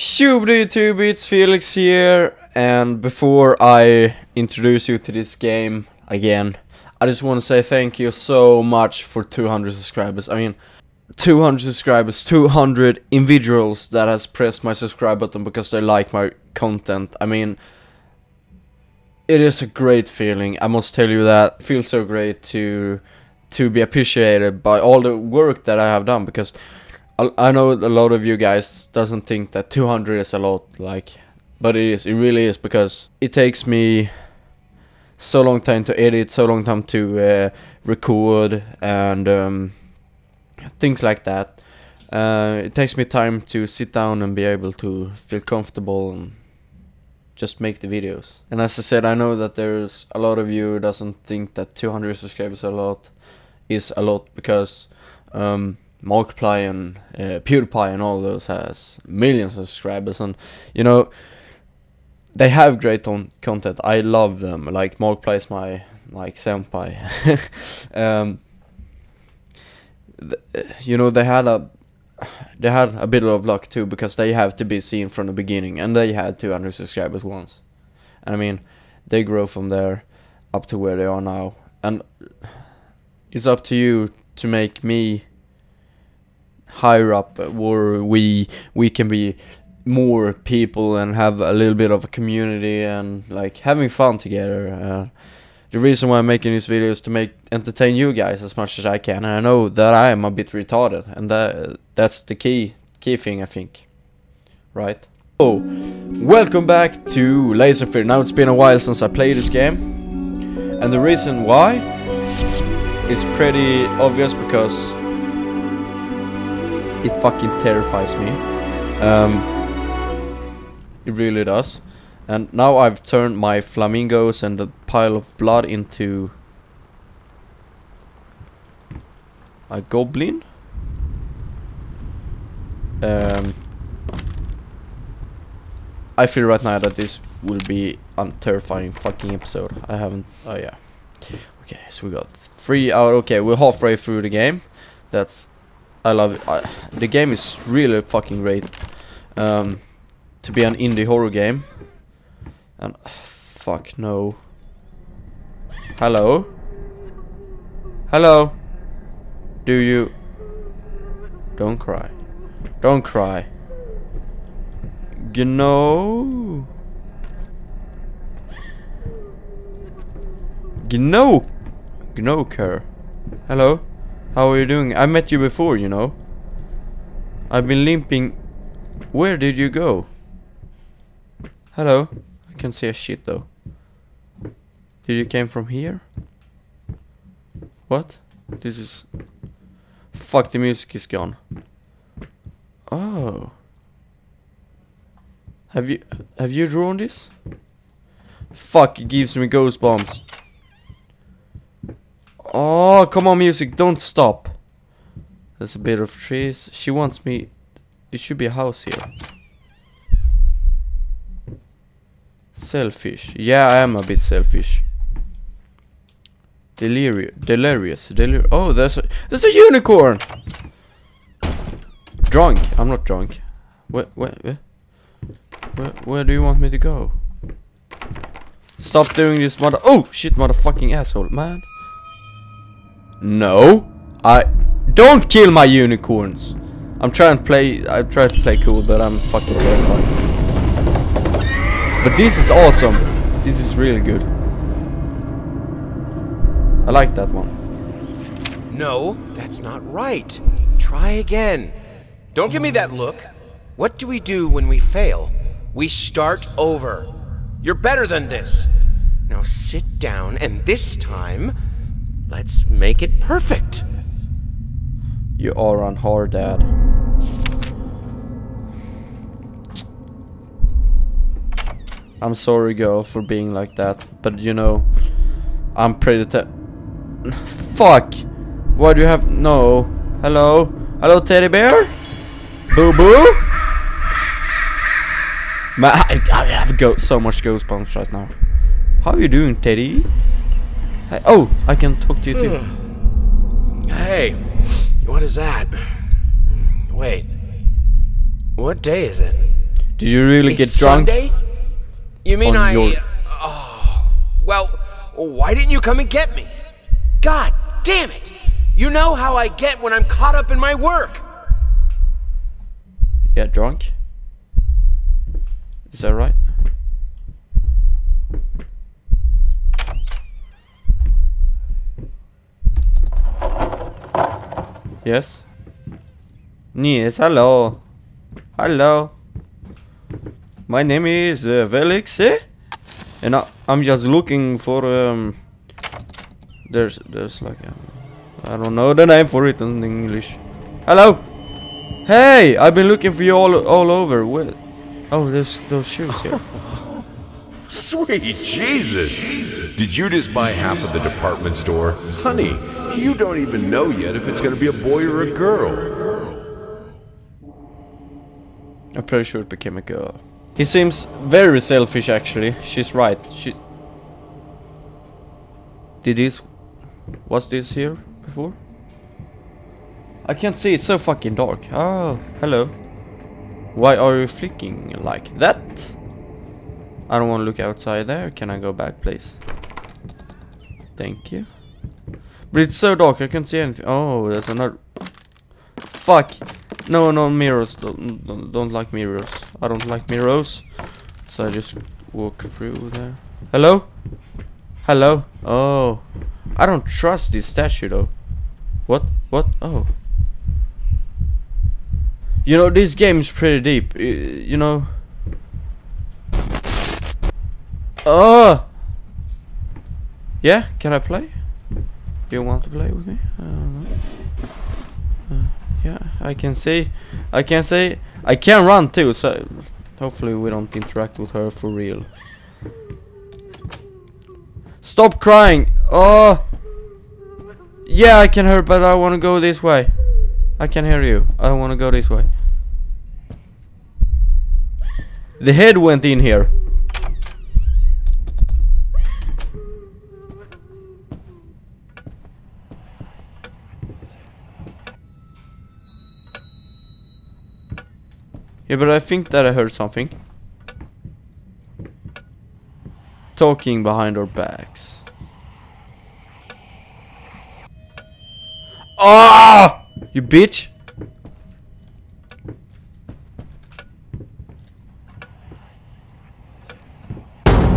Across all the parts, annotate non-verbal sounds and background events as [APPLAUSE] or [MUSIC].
Shubdo YouTube, it's Felix here, and before I introduce you to this game again, I just want to say thank you so much for 200 subscribers. I mean, 200 subscribers, 200 individuals that has pressed my subscribe button because they like my content. I mean, it is a great feeling. I must tell you that. It feels so great to to be appreciated by all the work that I have done because I know a lot of you guys doesn't think that 200 is a lot, like, but it is. It really is because it takes me so long time to edit, so long time to uh, record, and um, things like that. Uh, it takes me time to sit down and be able to feel comfortable and just make the videos. And as I said, I know that there's a lot of you doesn't think that 200 subscribers a lot is a lot because um, Markiplier and uh, PewDiePie and all those has millions of subscribers and you know they have great on content. I love them. Like Markiplier is my like senpai. [LAUGHS] um, you know they had a they had a bit of luck too because they have to be seen from the beginning and they had 200 subscribers once. And I mean they grow from there up to where they are now and it's up to you to make me higher up where we we can be more people and have a little bit of a community and like having fun together. Uh, the reason why I'm making this video is to make entertain you guys as much as I can. And I know that I am a bit retarded, and that that's the key key thing I think. Right? Oh, welcome back to Layers of Fear. Now it's been a while since I played this game, and the reason why is pretty obvious because it fucking terrifies me. Um, it really does. And now I've turned my flamingos and the pile of blood into a goblin. Um, I feel right now that this will be a terrifying fucking episode. I haven't. Oh yeah. Okay, so we got three out. Okay, we're halfway through the game. That's. I love it. I, the game is really fucking great. Um, to be an indie horror game. And fuck no. Hello? Hello? Do you Don't cry. Don't cry. Gno Gno Gnoker. Hello? How are you doing? I met you before, you know. I've been limping Where did you go? Hello? I can see a shit though. Did you came from here? What? This is... Fuck, the music is gone. Oh. Have you... Have you drawn this? Fuck, it gives me ghost bombs. Oh, come on music, don't stop. There's a bit of trees. She wants me... It should be a house here. Selfish. Yeah, I am a bit selfish. Delirious. Delirious. Delir oh, there's a there's a unicorn. Drunk. I'm not drunk. Where where where, where do you want me to go? Stop doing this, mother. Oh shit, motherfucking asshole, man. No, I don't kill my unicorns. I'm trying to play. I try to play cool, but I'm fucking terrified. But this is awesome. This is really good. I like that one. No, that's not right. Try again. Don't give me that look. What do we do when we fail? We start over. You're better than this. Now sit down, and this time, let's make it perfect. You are on hard, Dad. I'm sorry, girl, for being like that, but you know, I'm pretty Fuck! Why do you have- No. Hello? Hello, teddy bear? Boo boo? Man, I, I have go so much goosebumps right now. How are you doing, Teddy? Hey, oh, I can talk to you too. [SIGHS] Hey, what is that? Wait, what day is it? Did you really get It's drunk? Sunday? You mean I? your- uh, Oh, well, why didn't you come and get me? God damn it! You know how I get when I'm caught up in my work. Yeah, drunk. Is that right? Yes. Yes, hello. Hello. My name is uh, eh? and I, I'm just looking for um. There's there's like a, I don't know the name for it in English. Hello. Hey, I've been looking for you all all over. Where? Oh, there's those shoes here. [LAUGHS] Sweet Jesus! Did you just buy half of the department store? Honey, you don't even know yet if it's gonna be a boy or a girl. I'm pretty sure it became a girl. He seems very selfish, actually. She's right. She. Did this? Was this here before? I can't see. It's so fucking dark. Oh, hello. Why are you flicking like that? I don't want to look outside there. Can I go back, please? Thank you. But it's so dark. I can't see anything. Oh, there's another. Fuck. No, no mirrors. Don't, don't, don't like mirrors. I don't like mirrors. So I just walk through there. Hello? Hello? Oh. I don't trust this statue though. What? What? Oh. You know, this game is pretty deep. You know. Oh! Yeah, can I play? You want to play with me? Uh, yeah, I can see. I can see. I can run too, so hopefully we don't interact with her for real. Stop crying! Oh! Yeah, I can hear, but I want to go this way. I can hear you. I want to go this way. The head went in here. Yeah, but I think that I heard something. Talking behind our backs. Ah! You bitch!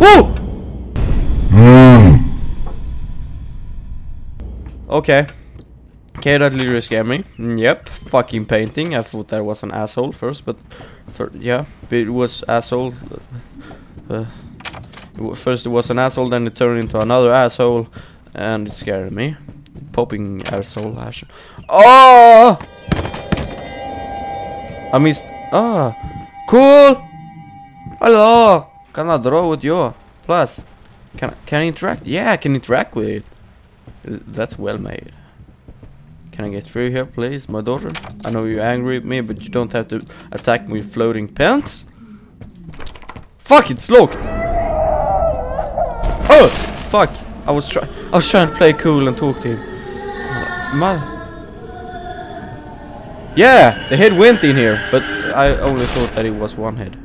Woo! Okay. Okay, that literally scared me. Yep, fucking painting. I thought that was an asshole first, but for, yeah, it was asshole. Uh, first it was an asshole, then it turned into another asshole, and it scared me. Popping asshole. Oh! I missed. Ah, cool. Hello. Can I draw with you? Plus, can I, can I interact? Yeah, I can interact with it. That's well made. Can I get through here, please, my daughter? I know you're angry at me, but you don't have to attack me with floating pants. Fuck, it's locked. Oh, fuck! I was trying. I was trying to play cool and talk to him. Uh, My. Yeah, the head went in here, but I only thought that it was one head.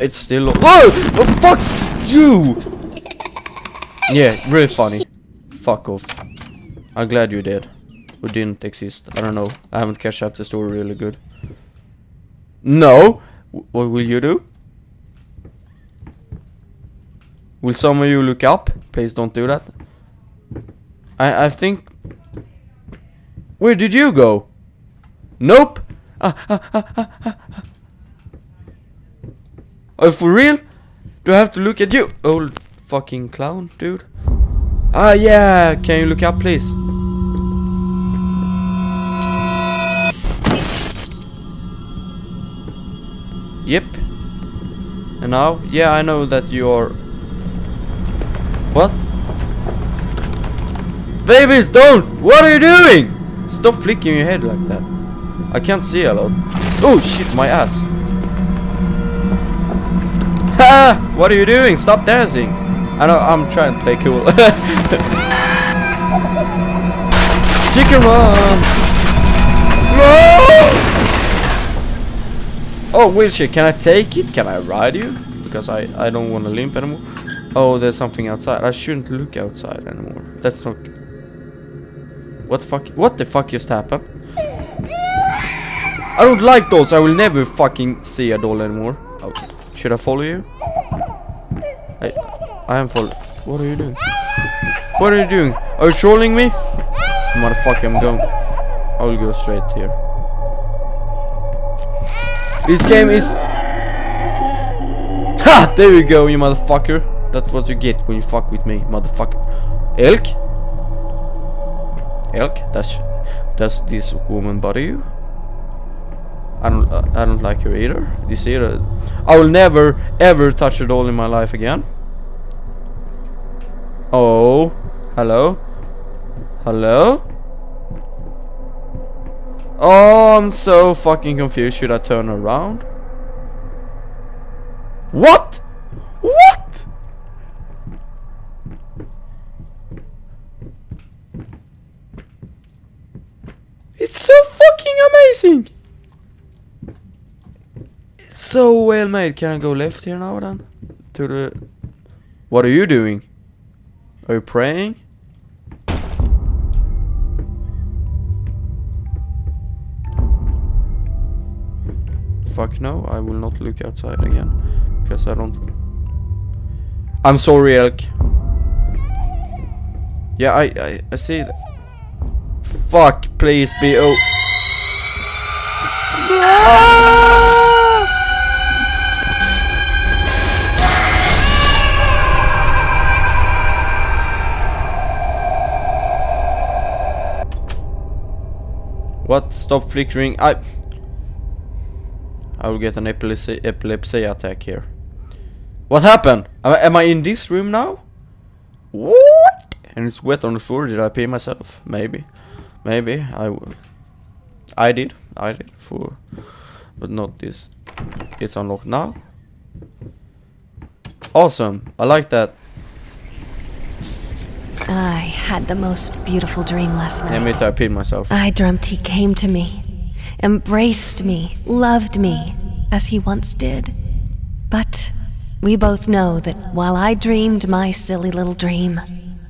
It's still. lo- Whoa! Oh, fuck you! Yeah, really funny. Fuck off. I'm glad you did. Or didn't exist. I don't know. I haven't catch up the story really good. No! W- what will you do? Will some of you look up? Please don't do that. I I think. Where did you go? Nope. Ah, ah, ah, ah, ah, ah. Oh, for real? Do I have to look at you, old fucking clown, dude? Ah, yeah. Can you look up, please? Yep. And now, yeah, I know that you're. What? Babies, don't! What are you doing? Stop flicking your head like that. I can't see a lot. Oh shit, my ass. Ha! What are you doing? Stop dancing. I know, I'm trying to play cool. [LAUGHS] Chicken run! No! Oh, wheelchair, can I take it? Can I ride you? Because I, I don't want to limp anymore. Oh, there's something outside. I shouldn't look outside anymore. That's not... What the fuck? What the fuck just happened? I don't like dolls. I will never fucking see a doll anymore. Okay. Should I follow you? I, I am following. What are you doing? What are you doing? Are you trolling me? Motherfucker, I'm going. I will go straight here. This game is... Ha! There you go, you motherfucker. That's what you get when you fuck with me, motherfucker. Elk? Elk? Does, does this woman bother you? I don't, I don't like her either. You see her? I will never, ever touch a doll in my life again. Oh, hello? Hello? Oh, I'm so fucking confused. Should I turn around? What? What? It's so fucking amazing! It's so well made. Can I go left here now then? To the... What are you doing? Are you praying? Fuck no, I will not look outside again. Because I don't... I'm sorry, Elk. Yeah, I, I, I see that. Fuck, please be oh. What? Stop flickering. I... I will get an epilepsy, epilepsy attack here. What happened? Am I, in this room now? What? And it's wet on the floor. Did I pee myself? Maybe. Maybe. I will. I did. I did. For... But not this. It's unlocked now. Awesome. I like that. I had the most beautiful dream last night. Admit I peed myself. I dreamt he came to me, embraced me, loved me, as he once did. But we both know that while I dreamed my silly little dream,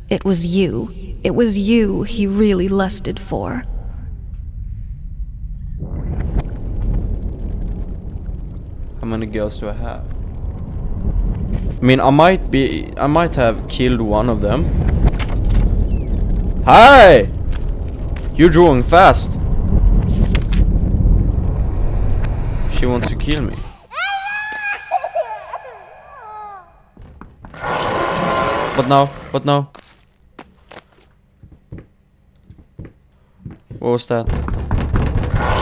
it was you. It was you he really lusted for. How many girls do I have? I mean, I might be... I might have killed one of them. Hi! You're drawing fast. She wants to kill me. What now? What now? What was that?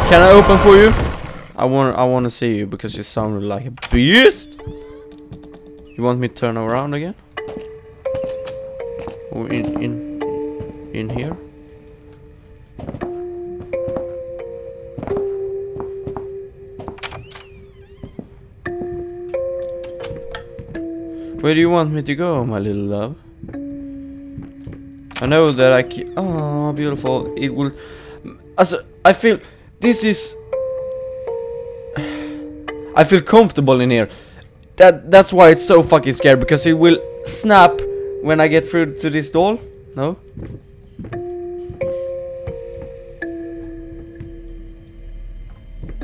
Can I open for you? I want I want to see you because you sounded like a beast. You want me to turn around again? Or in in in here? Where do you want me to go, my little love? I know that I can. Oh, beautiful. It will. Also, I feel this is. [SIGHS] I feel comfortable in here. That that's why it's so fucking scary because it will snap when I get through to this door. No.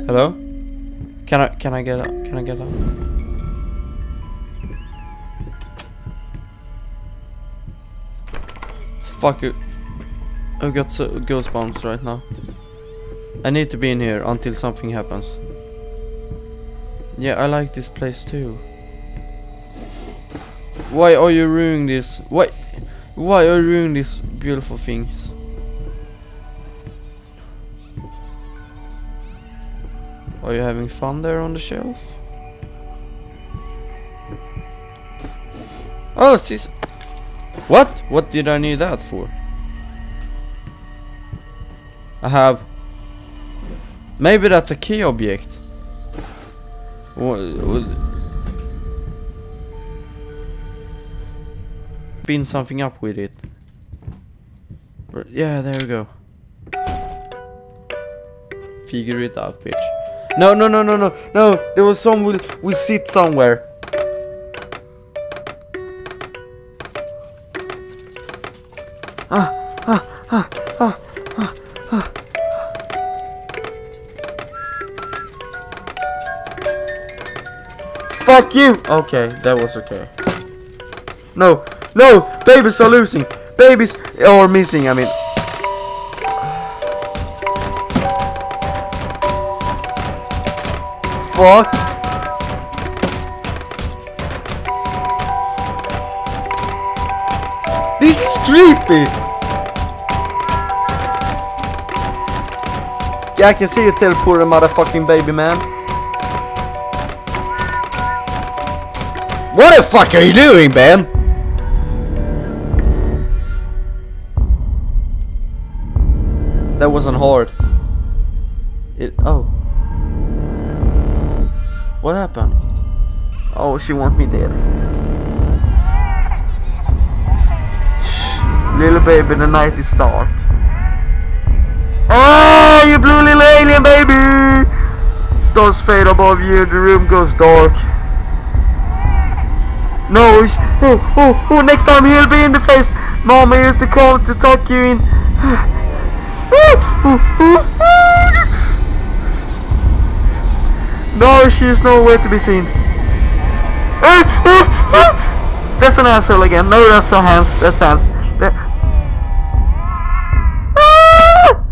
Hello? Can I can I get up? Can I get out? Fuck you. I've got so goosebumps right now. I need to be in here until something happens. Yeah, I like this place too. Why are you ruining this? Why? Why are you ruining these beautiful things? Are you having fun there on the shelf? Oh, sis. What? What did I need that for? I have. Maybe that's a key object. What? Spin something up with it. Yeah, there we go. Figure it out, bitch. No, no, no, no, no, no. There was some will will sit somewhere. Fuck you! Okay, that was okay. No, no! Babies are losing! Babies are missing, I mean. Fuck! This is creepy! Yeah, I can see you teleporting, motherfucking baby man. What the fuck are you doing, man? That wasn't hard. It. Oh. What happened? Oh, she want me dead. Shh. Little baby, the night is dark. Oh, you blue little alien baby! Stars fade above you, the room goes dark. No, he's, oh, oh, oh, next time he'll be in the face. Mama used to come to tuck you in. [SIGHS] No, she's nowhere to be seen. That's an asshole again. No, that's a hands. That's hands. That... Ah!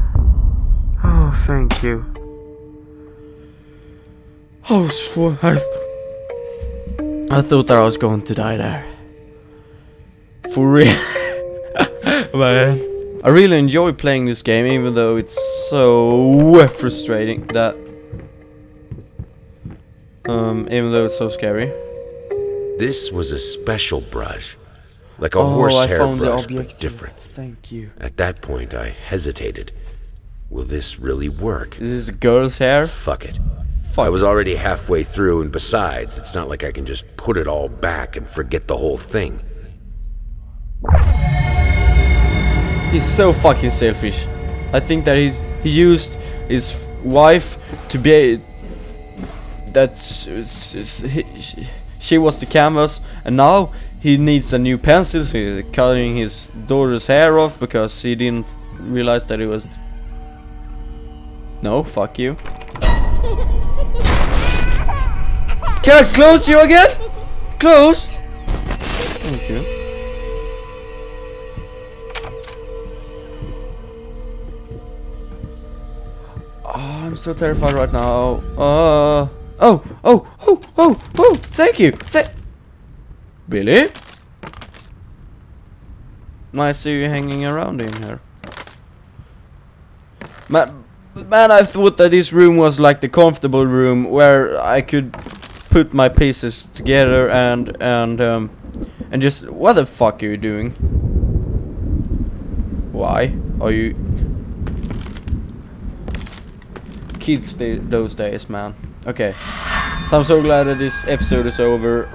Oh, thank you. Oh, for I, I thought that I was going to die there. For real. [LAUGHS] Man. I really enjoy playing this game even though it's so frustrating that um even though it's so scary. This was a special brush. Like a Oh, horsehair brush, but different. Thank you. At that point, I hesitated. Will this really work? Is This is the girl's hair. Fuck it. Fuck. I was already halfway through, and besides, it's not like I can just put it all back and forget the whole thing. He's so fucking selfish. I think that he's he used his f- wife to be that's s- s- he, she- she was the canvas and now he needs a new pencil so he's cutting his daughter's hair off because he didn't realize that it was no fuck you can I close you again close thank you Oh, I'm so terrified right now. Uh. Oh, oh, oh, oh, oh, thank you. Th Billy? Nice to see you hanging around in here. Man, man, I thought that this room was like the comfortable room where I could put my pieces together and, and, um, and just, what the fuck are you doing? Why are you kids those days, man. Okay, so I'm so glad that this episode is over.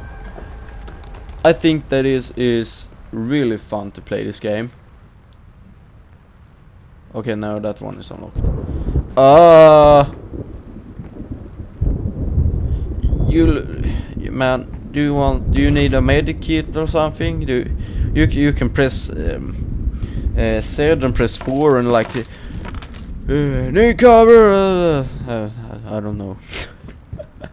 I think that is is really fun to play this game. Okay, now that one is unlocked. Uh, you, man, do you want? Do you need a medic kit or something? Do you you can press um, uh, and press four and like. Uh, new cover. Uh, uh, I, I don't know. [LAUGHS]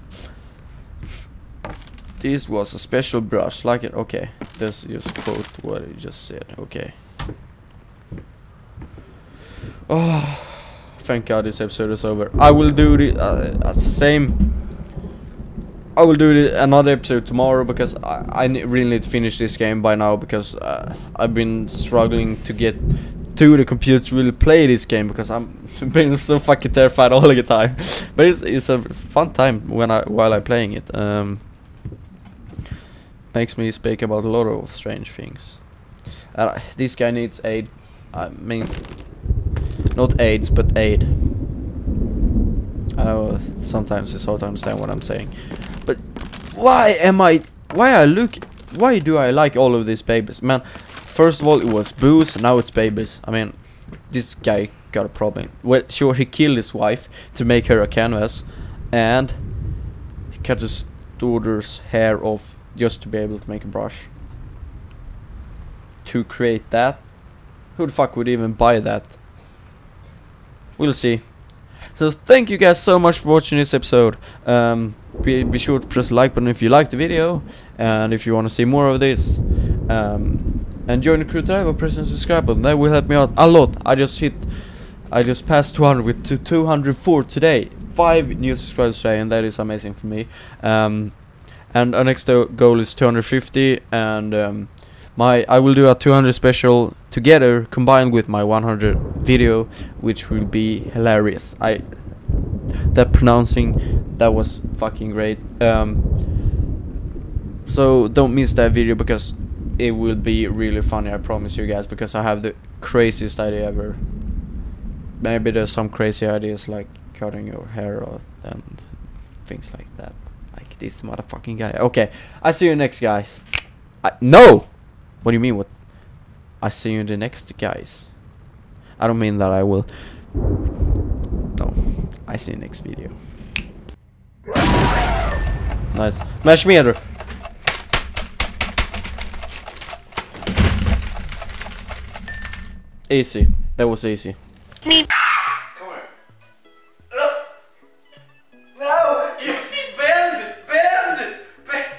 this was a special brush, like it. Okay, let's just quote what he just said. Okay. Oh, [SIGHS] thank God this episode is over. I will do the uh, uh, same. I will do another episode tomorrow because I, I really need to finish this game by now because uh, I've been struggling to get to the computer to really play this game because I'm [LAUGHS] been so fucking terrified all the time. [LAUGHS] But it's it's a fun time when I while I'm playing it. Um, makes me speak about a lot of strange things. Uh, this guy needs aid. I mean, not AIDS, but aid. I know sometimes it's hard to understand what I'm saying, but why am I? Why I look? Why do I like all of these babies, man? First of all, it was booze. Now it's babies. I mean, this guy got a problem. Well, sure, he killed his wife to make her a canvas, and he cut his daughter's hair off just to be able to make a brush. To create that, who the fuck would even buy that? We'll see. So thank you guys so much for watching this episode. Um, be, be sure to press the like button if you liked the video, and if you want to see more of this. Um, and join the crew today by pressing the subscribe button. That will help me out a lot. I just hit, I just passed 200 with to 204 today. Five new subscribers today, and that is amazing for me. Um, and our next goal is 250, and um, my I will do a 200 special together combined with my 100 video, which will be hilarious. I that pronouncing that was fucking great. Um, so don't miss that video because it will be really funny. I promise you guys because I have the craziest idea ever. Maybe there's some crazy ideas like cutting your hair out and things like that. Like this motherfucking guy. Okay, I see you next, guys. I, no. What do you mean? What? I see you in the next, guys. I don't mean that I will. No, I see you next video. Nice. Mash me under. Easy. That was easy.